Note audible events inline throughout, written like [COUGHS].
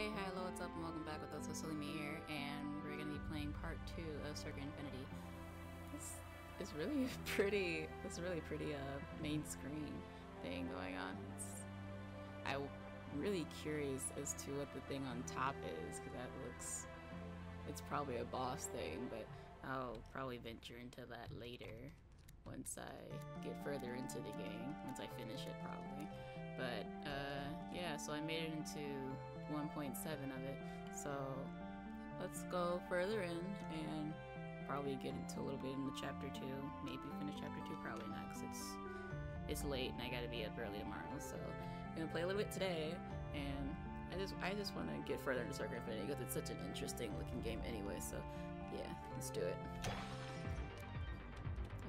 Hey, hi, hello, what's up, and welcome back with us, Salimi here, and we're gonna be playing part two of Circa Infinity. This is really [LAUGHS] pretty, this is really pretty, uh, main screen thing going on. It's, I'm really curious as to what the thing on top is, because that looks, it's probably a boss thing, but I'll probably venture into that later once I get further into the game, once I finish it probably. But uh, yeah, so I made it into 1.7 of it. So let's go further in and probably get into a little bit into chapter 2. Maybe finish chapter 2, probably not because it's, it's late and I gotta be up early tomorrow. So I'm gonna play a little bit today and I just I just want to get further into Circa Infinity because it's such an interesting looking game anyway. So yeah, let's do it.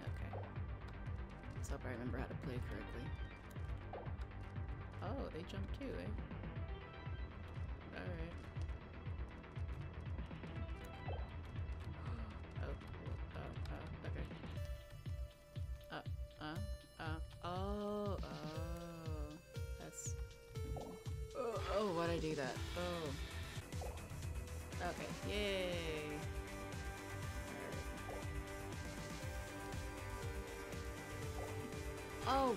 Okay. Let's hope I remember how to play correctly. Oh, they jump too, eh? Alright. Oh, why'd I do that? Oh. Okay, yay! Oh!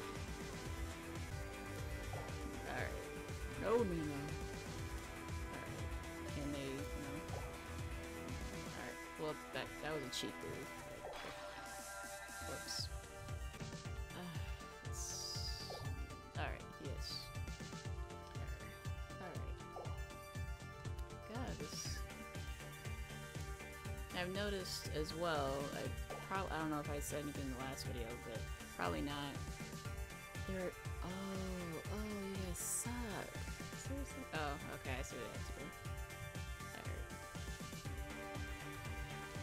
I've noticed as well, I probably, I don't know if I said anything in the last video, but probably not. There, oh, oh, you guys suck. Seriously? Oh, okay, I see what do. Alright.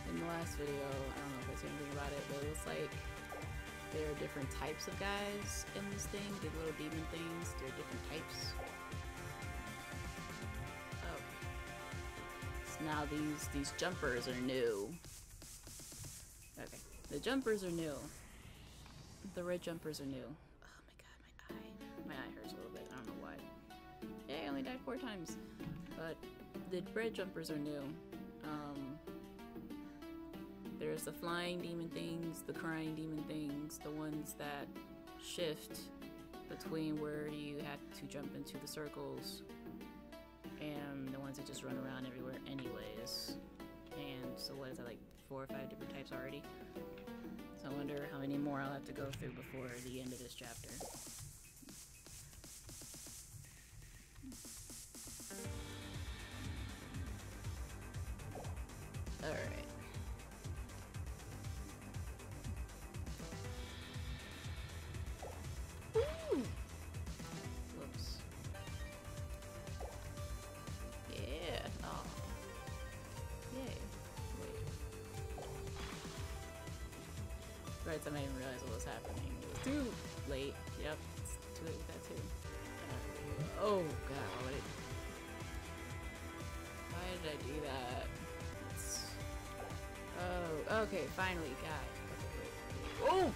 In the last video, I don't know if I said anything about it, but it looks like there are different types of guys in this thing, the little demon things, there are different types. Now these, these jumpers are new. Okay, the jumpers are new. The red jumpers are new. Oh my god, my eye. My eye hurts a little bit. I don't know why. I only died four times. But the red jumpers are new. Um, there's the flying demon things, the crying demon things, the ones that shift between where you have to jump into the circles, and ones that just run around everywhere anyways. And so what is that, like four or five different types already? So I wonder how many more I'll have to go through before the end of this chapter. Alright. I didn't realize what was happening. It was too late. Yep, it's too late with that too. Uh, oh god, why it... Why did I do that? It's... Oh, okay, finally, God. Oh!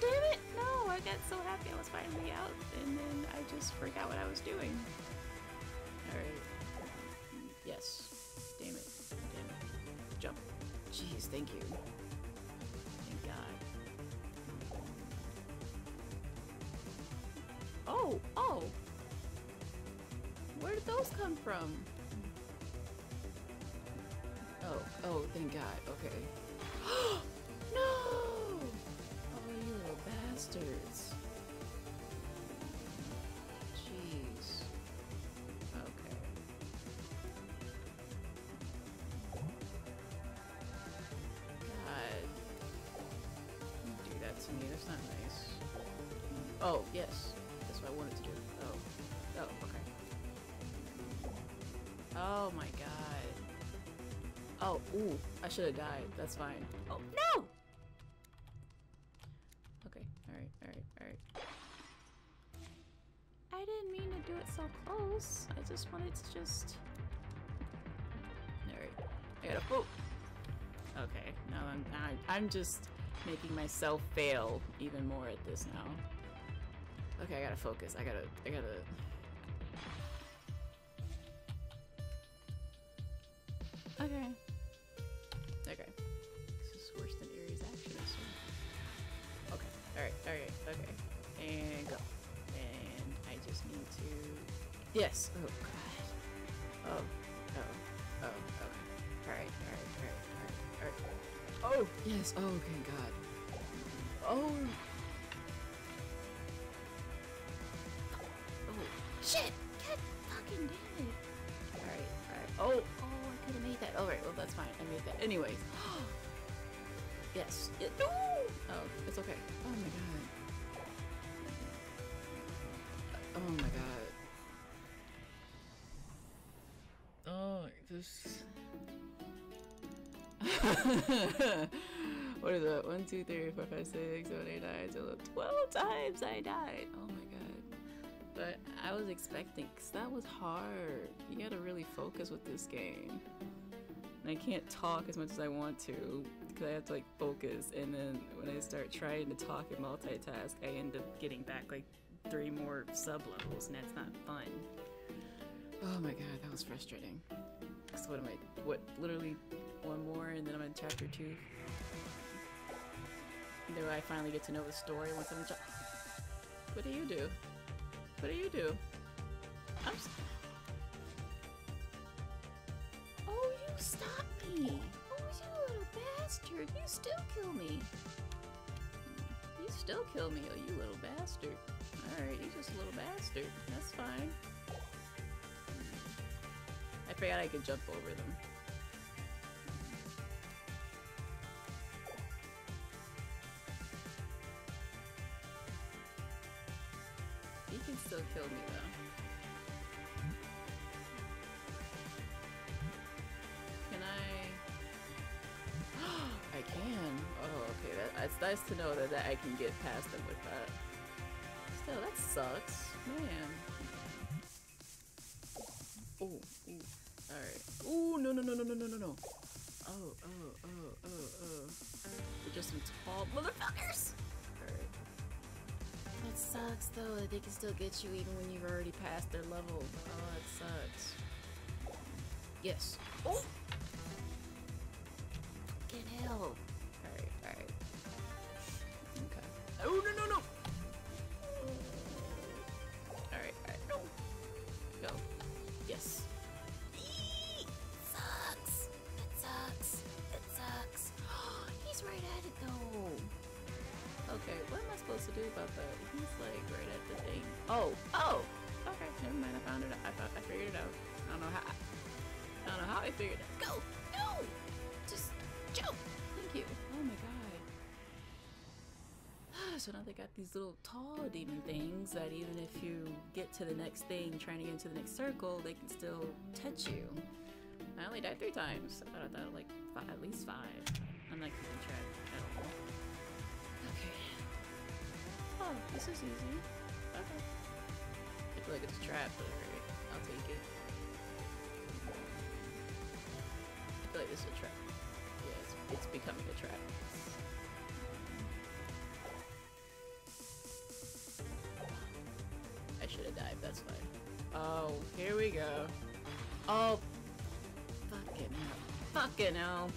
Damn it! No, I got so happy I was finally out, and then I just forgot what I was doing. Bastards. Jeez. Okay. God. Don't do that to me. That's not nice. Oh, yes. That's what I wanted to do. Oh. Oh, okay. Oh my god. Oh, ooh. I should have died. That's fine. Close. one, it's just... Alright. I gotta... Oh! Okay, now I'm, I'm, I'm just making myself fail even more at this now. Okay, I gotta focus. I gotta, I gotta... God. Oh, oh, oh, okay. Alright, alright, alright, alright, alright. Oh! Yes! Oh, okay, God. Oh! Oh, shit! God fucking damn it! Alright, alright. Oh, oh, I could have made that. Alright, well, that's fine. I made that. Anyways. yes. It, no! Oh, it's okay. Oh my god. Oh my god. [LAUGHS] What is that? One, two, three, four, five, six, seven, eight, nine, ten, eleven, twelve times I died. Oh my god. But I was expecting, because that was hard. You gotta really focus with this game. And I can't talk as much as I want to, because I have to like focus. And then when I start trying to talk and multitask, I end up getting back like three more sub levels, and that's not fun. Oh my god, that was frustrating. So what am I, what, literally one more and then I'm in chapter two? Do I finally get to know the story once I'm in chapter... What do you do? What do you do? I'm Oh, you stop me! Oh, you little bastard! You still kill me! You still kill me, oh, you little bastard. Alright, you just a little bastard. That's fine. I forgot I could jump over them. He can still kill me though. Can I? [GASPS] I can. Oh, okay. That, it's nice to know that, that I can get past them with that. Still, that sucks, man. No, no, no, no, no, no, no, no. Oh, oh, oh, oh, oh. They're just some tall motherfuckers! Alright. That sucks, though, that they can still get you even when you've already passed their level. Oh, it sucks. Yes. Oh! Get hell. Got these little tall demon things that even if you get to the next thing, trying to get into the next circle, they can still touch you. I only died three times. I thought like five, at least five. I'm not keeping track at all. Okay. Oh, this is easy. Okay. I feel like it's a trap, but alright. I'll take it. I feel like this is a trap. Yeah, it's, it's becoming a trap. Have died, that's fine. Oh, here we go. Oh, fucking hell. Fucking hell.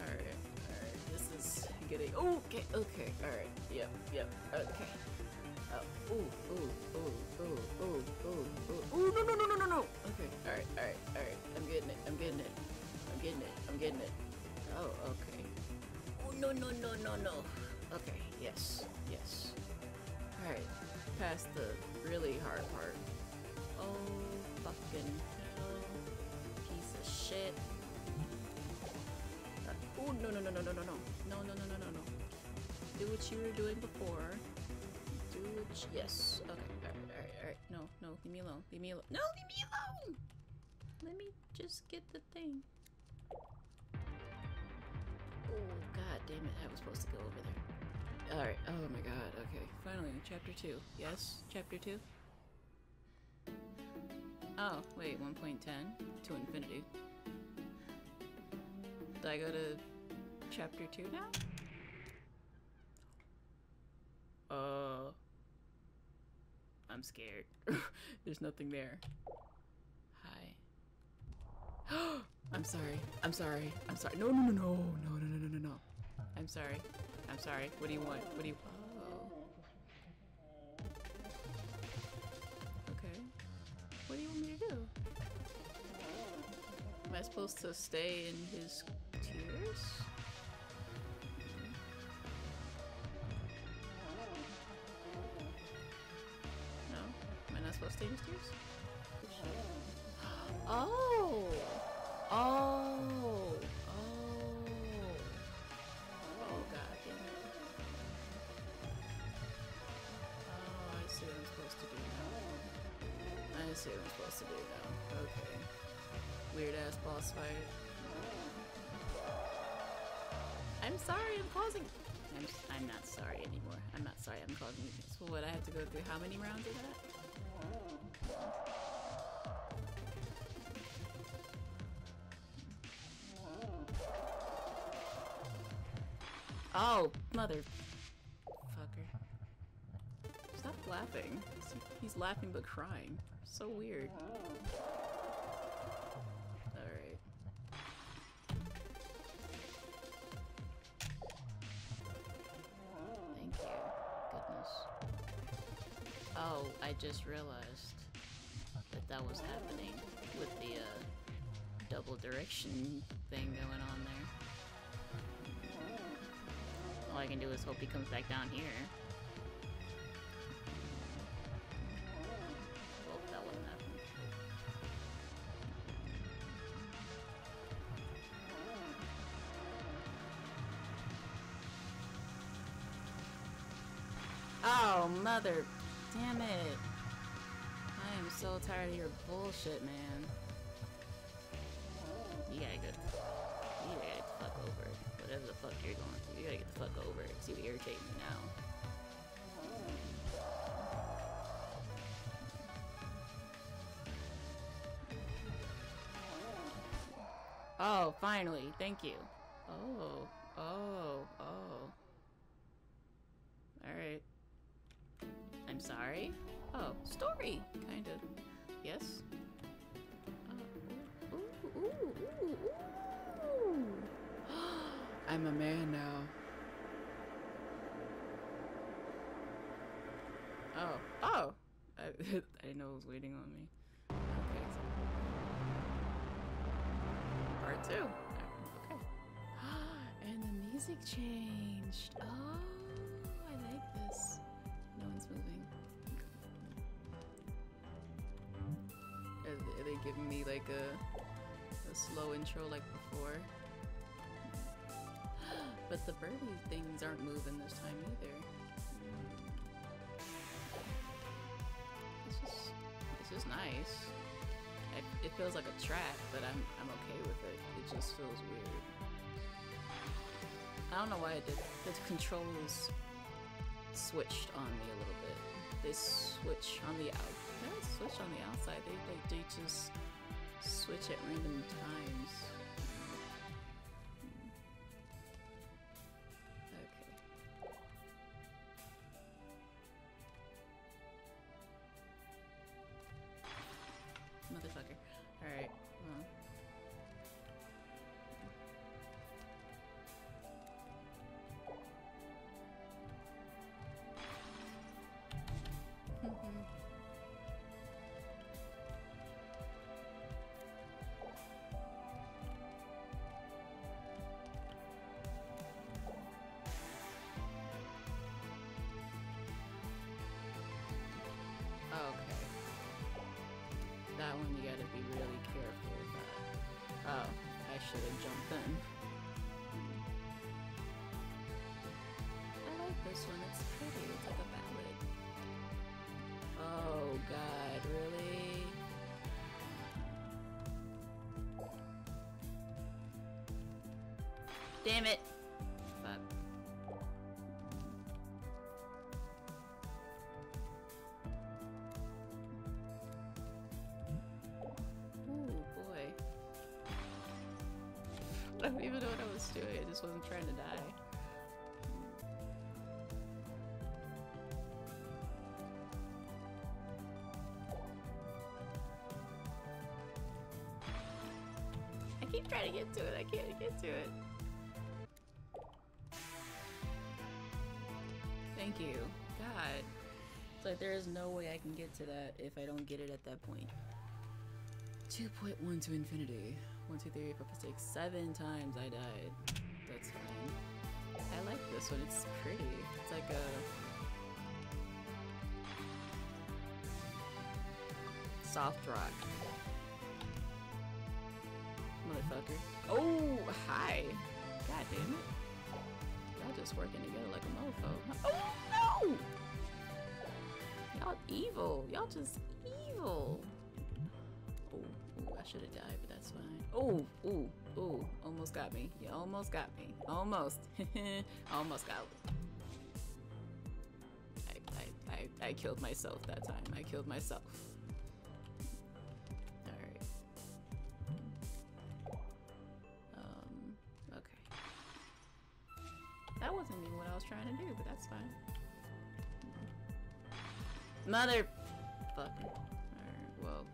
Alright, alright, this is getting. Okay, okay, alright. Yep, yep, okay. Oh, ooh, ooh, ooh, ooh, ooh, ooh, ooh. Ooh, no, no, no, no, no, no! Okay, alright, alright, alright. I'm getting it, I'm getting it. I'm getting it, I'm getting it. Oh, okay. Oh, no, no, no, no, no. Okay, yes. Past the really hard part. Oh, fucking hell. Piece of shit. Oh, no, no, no, no, no, no, no. No, no, no, no, no, no. Do what you were doing before. Do what Yes. Okay, alright, alright, alright. No, no, leave me alone. Leave me alone. No, leave me alone! Let me just get the thing. Oh, god damn it. I was supposed to go over there. Alright, oh my god, okay. Finally, chapter 2. Yes, chapter 2? Oh, wait, 1.10 to infinity. Do I go to chapter 2 now? Uh. I'm scared. [LAUGHS] There's nothing there. Hi. [GASPS] I'm sorry. I'm sorry. I'm sorry. No, no, no, no, no, no, no, no, no, no. I'm sorry. I'm sorry. What do you want? What do you? Oh. Okay. What do you want me to do? Am I supposed to stay in his tears? No? Am I not supposed to stay in his tears? [GASPS] Oh! Oh! Oh! Oh what I'm supposed to do now. Okay. Weird ass boss fight. I'm sorry, I'm causing. I'm, I'm not sorry anymore. I'm not sorry, I'm causing. So what, I have to go through how many rounds of that? Oh, mother fucker. Stop laughing. He's laughing but crying. So weird. Alright. Thank you. Goodness. Oh, I just realized that that was happening with the uh, double direction thing going on there. All I can do is hope he comes back down here. Tired of your bullshit, man. You gotta go. You gotta get the fuck over it. Whatever the fuck you're going through, you gotta get the fuck over it. 'cause you irritate me now. Oh, finally. Thank you. I'm a man now. Oh, oh! I, [LAUGHS] I didn't know it was waiting on me. Okay, so. Part two. Okay. [GASPS] and the music changed. Oh, I like this. No one's moving. Are, are they giving me like a, a slow intro like before? But the birdie things aren't moving this time either. This is this is nice. It, it feels like a track, but I'm I'm okay with it. It just feels weird. I don't know why it did. The controls switched on me a little bit. They switch on the out. They switch on the outside. They they, they just switch at random times. Should have jumped in. I like this one, it's pretty, it's like a ballad. Oh god, really? Damn it! I don't even know what I was doing. I just wasn't trying to die. I keep trying to get to it. I can't get to it. Thank you. God. It's like there is no way I can get to that if I don't get it at that point. 2.1 to infinity. 1, 2, 3, 4, 5, 6, 7 times I died. That's fine. I like this one. It's pretty. It's like a... Soft rock. Motherfucker. Oh, hi. God damn it. Y'all just working together like a mofo. Oh, no! Y'all evil. Y'all just evil. Oh, I should have died, but that's fine. Oh, ooh, ooh, almost got me. You almost got me. Almost. [LAUGHS] almost got me. I, I, I, I killed myself that time. I killed myself. Alright. Um, okay. That wasn't even what I was trying to do, but that's fine. Mother... Fucker. Alright, well?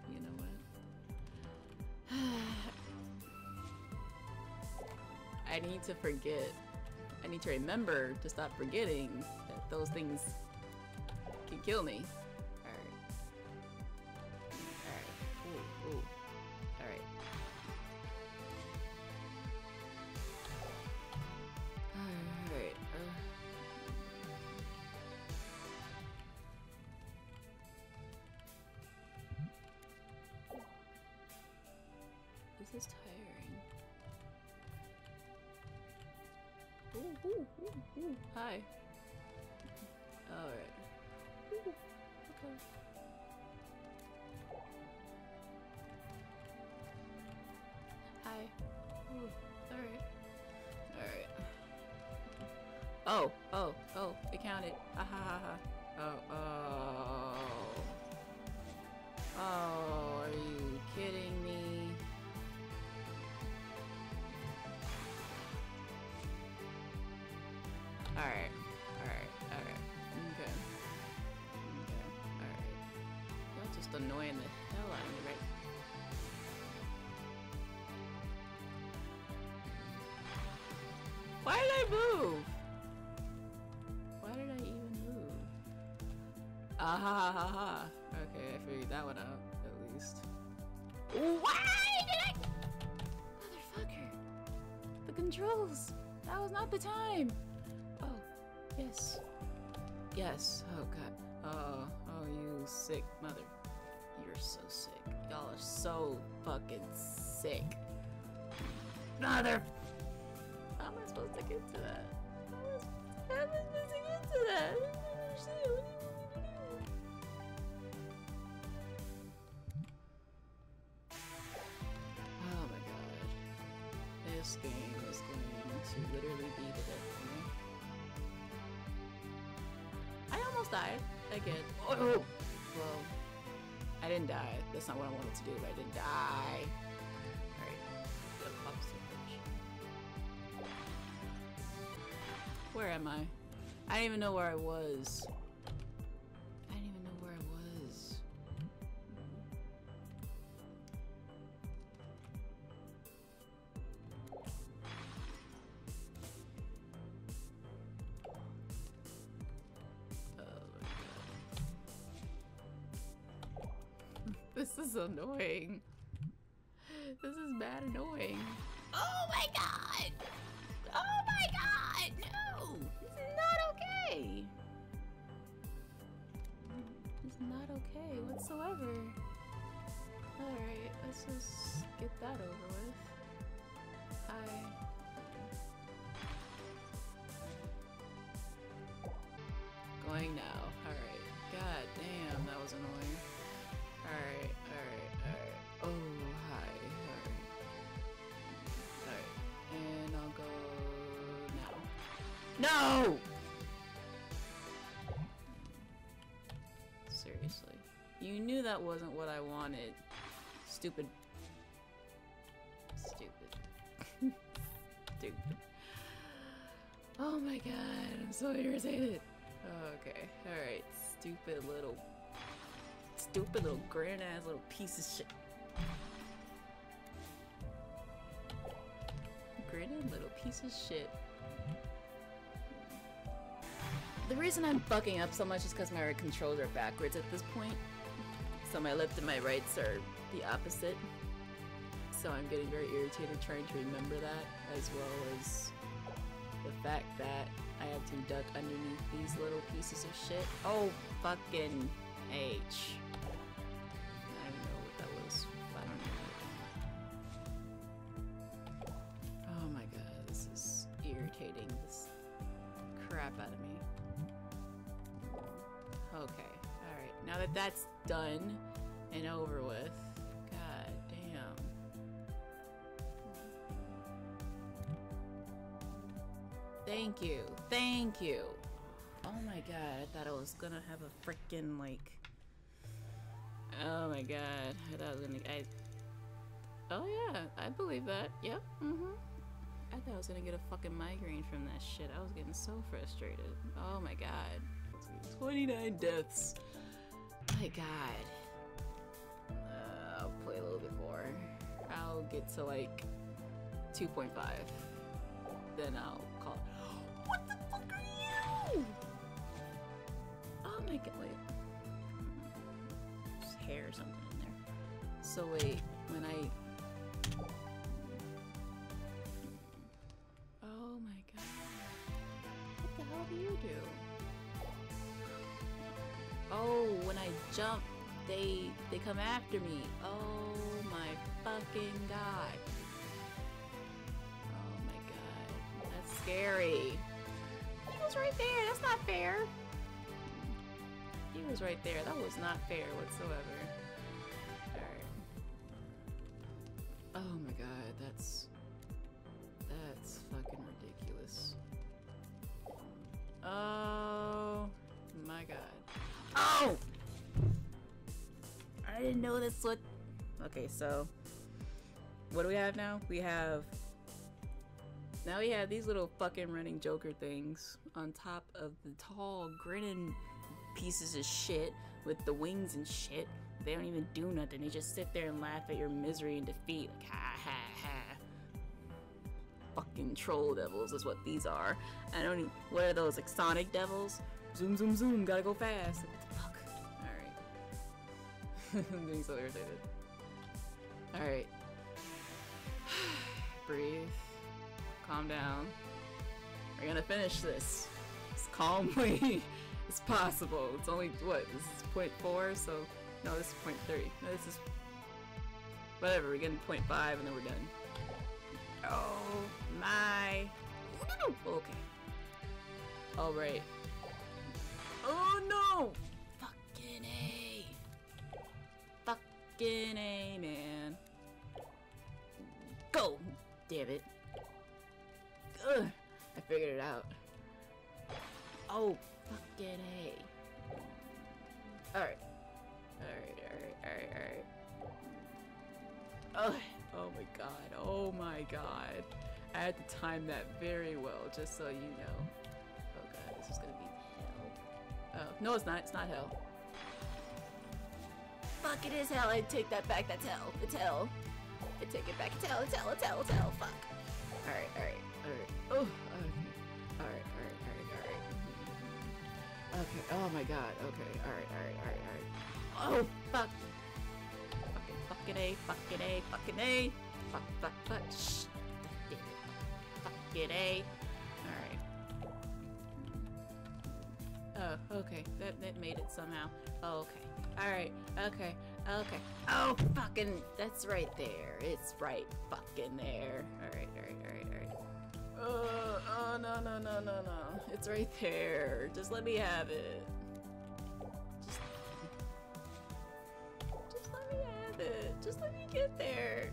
[SIGHS] I need to forget. I need to remember to stop forgetting that those things can kill me. This is tiring. Ooh, ooh, ooh, ooh. Hi. Alright. Okay. Hi. Ooh, alright. Alright. Oh, oh, oh, it counted. Ah ha ha ha. Oh, oh. Oh, Alright, alright, alright. Okay. Okay, alright. Y'all just annoying the hell out of me, right? Why did I move? Why did I even move? Ah ha ha ha. Okay, I figured that one out, at least. Why did I? Motherfucker. The controls. That was not the time. Yes. Yes. Oh, God. Oh, oh, you sick mother. You're so sick. Y'all are so fucking sick. Mother. How am I supposed to get to that? How am I supposed to, get to that? I don't understand. What do you? Oh my god. This game is going to literally be almost died again. Oh, oh! Well, I didn't die. That's not what I wanted to do, but I didn't die. Alright. The popsicle. Where am I? I didn't even know where I was. Is annoying. This is bad annoying. Oh my god! Oh my god! No! This is not okay! It's not okay whatsoever. Alright, let's just get that over with. Hi. No! Seriously. You knew that wasn't what I wanted. Stupid. Stupid. [LAUGHS] Stupid. Oh my god, I'm so irritated. Oh, okay, alright. Stupid little. Stupid little grand ass little piece of shit. grinning little piece of shit. The reason I'm bucking up so much is because my controls are backwards at this point. So my left and my rights are the opposite. So I'm getting very irritated trying to remember that, as well as the fact that I have to duck underneath these little pieces of shit. Oh, fucking H. Thank you. Oh my god, I thought I was gonna have a freaking like. Oh my god, I thought I was gonna. I. Oh yeah, I believe that. Yep. Mhm. I thought I was gonna get a fucking migraine from that shit. I was getting so frustrated. Oh my god. 29 deaths. My god. Uh, I'll play a little bit more. I'll get to like 2.5. Then I'll Oh my god, wait. There's hair or something in there. So wait, when I. Oh my god. What the hell do you do? Oh, when I jump, they they come after me. Oh my fucking god. Oh my god. That's scary. He was right there. That's not fair. He was right there. That was not fair whatsoever. Alright. Oh my god, that's that's fucking ridiculous. Oh my god. Oh! I didn't know this what. Okay, so what do we have now? We have now we have these little fucking running Joker things on top of the tall grinning pieces of shit with the wings and shit. They don't even do nothing. They just sit there and laugh at your misery and defeat. Like ha ha ha. Fucking troll devils is what these are. I don't. Even, what are those? Like Sonic devils? Zoom zoom zoom. Gotta go fast. Like, fuck? Alright. [LAUGHS] I'm getting so irritated. Alright. [SIGHS] Breathe. Calm down. We're gonna finish this as calmly [LAUGHS] as possible. It's only, what, this is point 0.4, so... No, this is point 0.3. No, this is... Whatever, we're getting point 0.5 and then we're done. Oh my... Okay. Alright. Oh no! fucking A, man. Go! Damn it. Ugh, I figured it out. Oh, fucking A. Alright. Alright, alright, alright, alright. Oh, oh my god, oh my god. I had to time that very well, just so you know. Oh god, this is gonna be hell. Oh, no it's not, it's not hell. Fuck, it is hell. I take that back. That's hell. It's hell. I take it back. It's hell. It's hell. It's hell. It's hell. Fuck. Alright, alright, alright. Oh, Okay, oh my god. Okay, alright, alright, alright, alright. Oh, fuck. Fucking, fucking A, fucking A, fucking A. Fuck, fuck, fuck. Shh. Fucking A. Alright. Oh, okay. That, that made it somehow. Oh, okay. Alright, okay, okay. Oh, fucking, that's right there. It's right fucking there. Alright, alright, alright, alright. Oh, oh, no, no, no, no, no. It's right there. Just let me have it. Just, just let me have it. Just let me get there.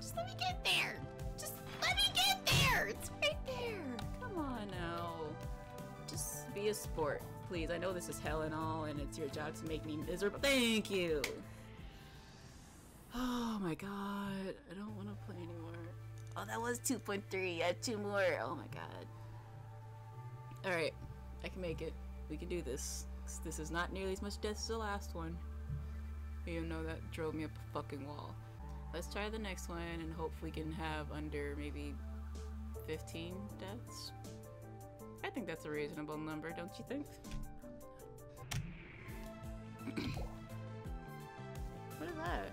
Just let me get there. Just let me get there. It's right there. Come on now. Just be a sport please. I know this is hell and all, and it's your job to make me miserable. Thank you! Oh my god. I don't want to play anymore. Oh, that was 2.3. I have two more. Oh my god. Alright. I can make it. We can do this. This is not nearly as much death as the last one. You know that drove me up a fucking wall. let's try the next one and hope we can have under maybe 15 deaths. I think that's a reasonable number, don't you think? [COUGHS] what is that?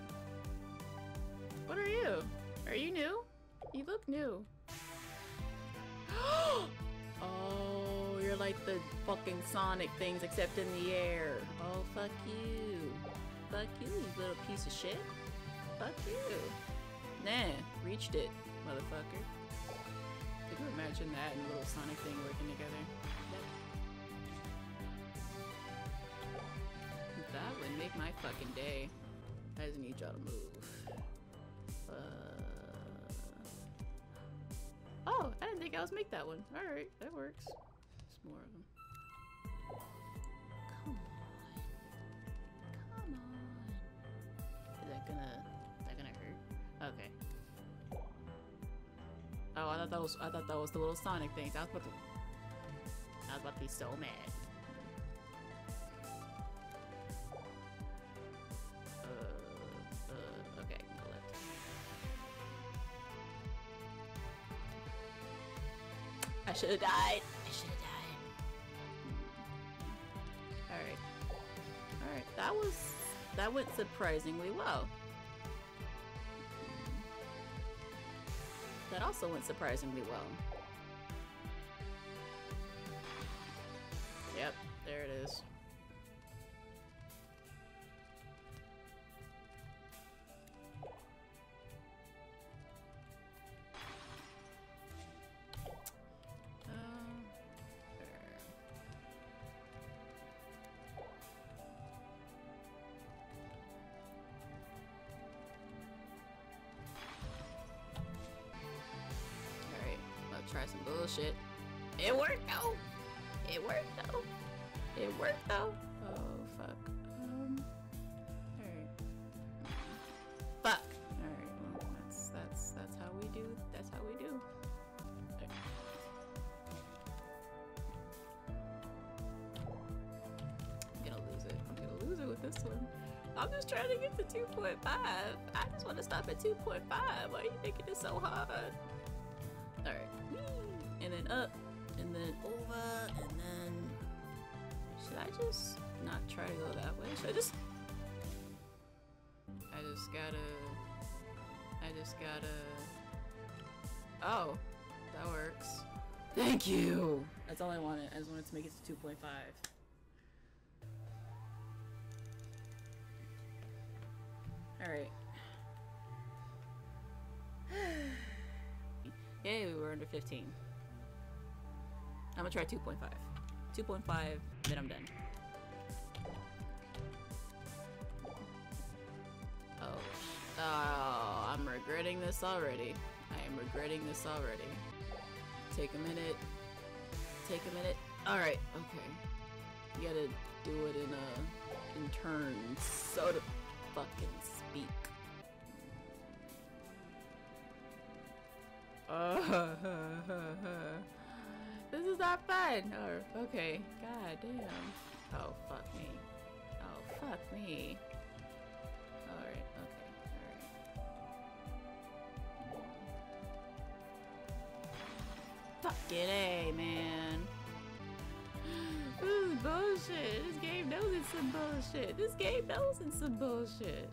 What are you? Are you new? You look new. [GASPS] oh, you're like the fucking Sonic things except in the air. Oh, fuck you. Fuck you, you little piece of shit. Fuck you. Nah, reached it, motherfucker. Could you imagine that and little Sonic thing working together? That would make my fucking day. I just need y'all to move. Uh... Oh, I didn't think I was make that one. Alright, that works. There's more of them. Come on. Come on. Is that gonna... Is that gonna hurt? Okay. Oh, I thought that was I thought that was the little Sonic thing. I was about to I was about to be so mad. I should have died. I should have died. All right, all right. That was that went surprisingly well. That also went surprisingly well. It worked though! Oh, fuck. Um, alright. Fuck! Alright, well, that's, that's, that's how we do, that's how we do. I'm gonna lose it. I'm gonna lose it with this one. I'm just trying to get to 2.5. I just want to stop at 2.5. Why are you making it so hard? Alright. And then up. And then over. And then. Should I just not try to go that way? Should I just. I just gotta. I just gotta. Oh. That works. Thank you! That's all I wanted. I just wanted to make it to 2.5. Alright. [SIGHS] Yay, we were under 15. I'm gonna try 2.5. 2.5, then I'm done. Oh. Oh, I'm regretting this already. I am regretting this already. Take a minute. Take a minute. Alright, okay. You gotta do it in a in turns, so to fucking speak. [LAUGHS] Uh, [LAUGHS] this is not fun. Oh, okay. God damn. Oh, fuck me. Oh, fuck me. Alright, okay, alright. Fucking A, eh, man. [GASPS] This is bullshit. This game knows it's some bullshit. This game knows it's some bullshit.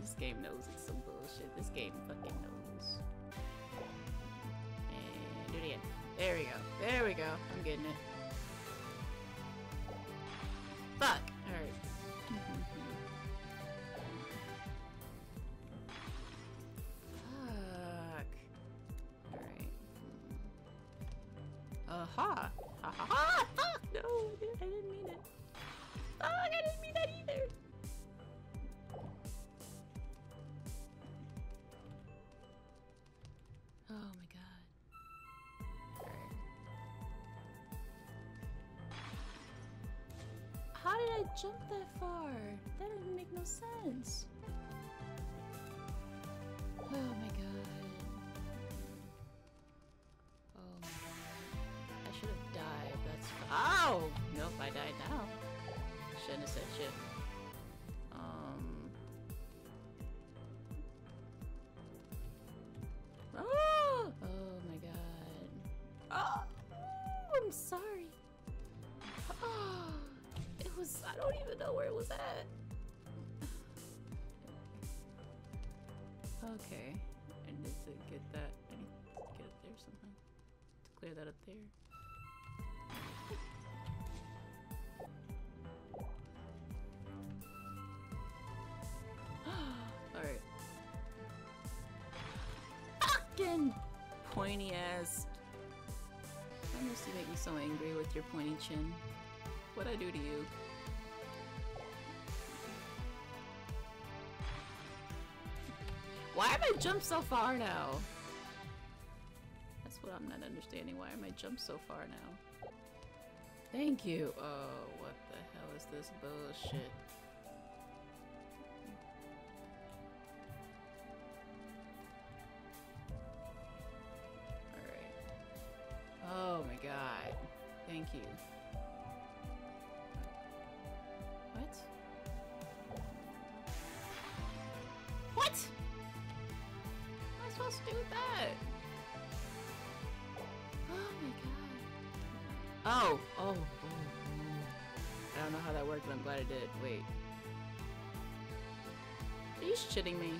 This game knows it's some bullshit. This game fucking knows. And do it again. There we go. There we go. I'm getting it. Fuck. Alright. Fuck. Alright. Aha! Ha ha ha! Fuck! No! I didn't mean it. Fuck! I didn't mean that either! Far? That didn't make no sense. Oh my god. Oh my god. I should have died. That's Oh! Nope, I died now. Shouldn't have said shit. Don't even know where it was at. Okay. I need to get that. I need to get it there somehow. To clear that up there. [GASPS] Alright. Fucking pointy ass. Why must you make me so angry with your pointy chin? What'd I do to you? Why am I jumped so far now? That's what I'm not understanding. Why am I jumped so far now? Thank you. Oh, what the hell is this bullshit? Alright. Oh my god. Thank you. Don't know how that worked, but I'm glad it did. Wait. Are you shitting me?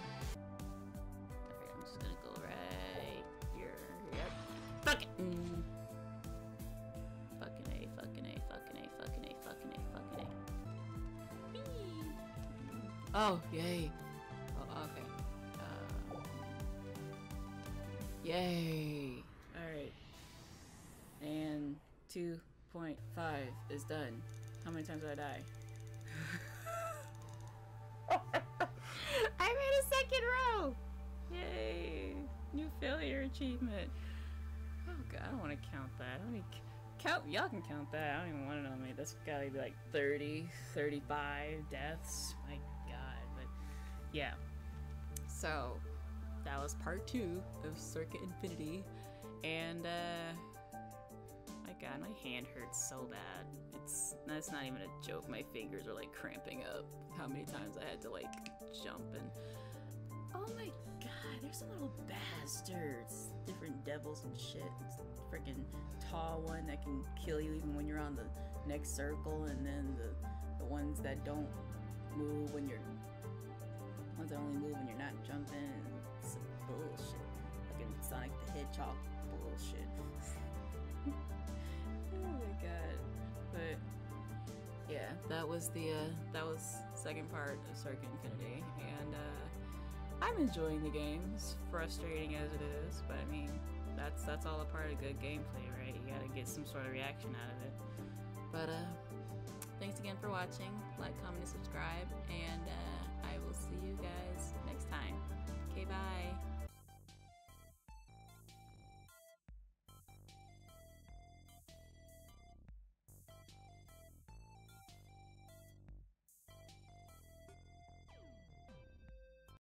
Alright, I'm just gonna go right here. Yep. Fuck it. Mm. Fucking A, fucking A, fucking A, fucking A, fucking A, fucking A. Whee! Oh, yay. Oh, okay. Uh, yay. Alright. And 2.5 is done. How many times did I die? [LAUGHS] I made a second row! Yay! New failure achievement. Oh god, I don't want to count that. I don't even count. Y'all can count that. I don't even want to know. I mean, that's gotta be like 30, 35 deaths. My god, but yeah. So that was part two of Circa Infinity, and uh, god, my hand hurts so bad. It's that's not even a joke. My fingers are like cramping up. How many times I had to like jump and oh my god, there's some little bastards, different devils and shit. Freaking tall one that can kill you even when you're on the next circle, and then the the ones that don't move when you're ones that only move when you're not jumping. Some bullshit. Fucking Sonic the Hedgehog bullshit my god. But yeah, that was the uh, that was second part of Circa Infinity, and uh, I'm enjoying the games, frustrating as it is. But I mean, that's that's all a part of good gameplay, right? You gotta get some sort of reaction out of it. But uh, thanks again for watching. Like, comment, and subscribe, and uh, I will see you guys next time. Okay, bye.